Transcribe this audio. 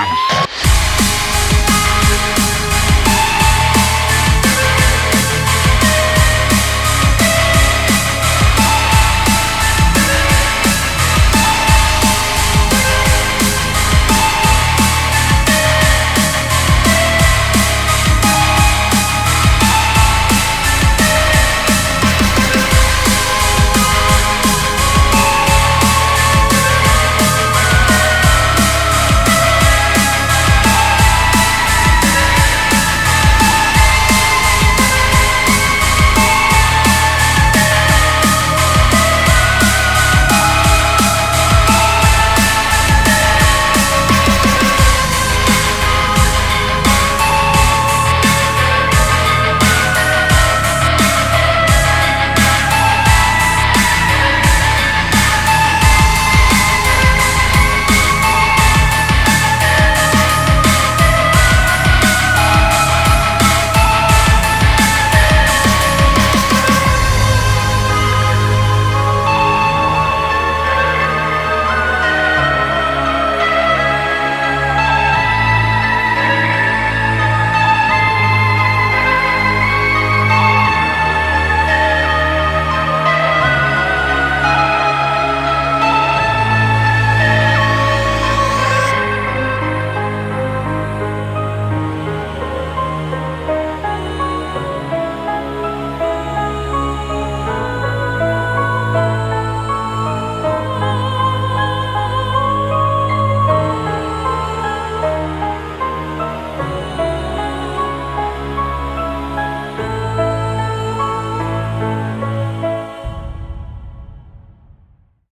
never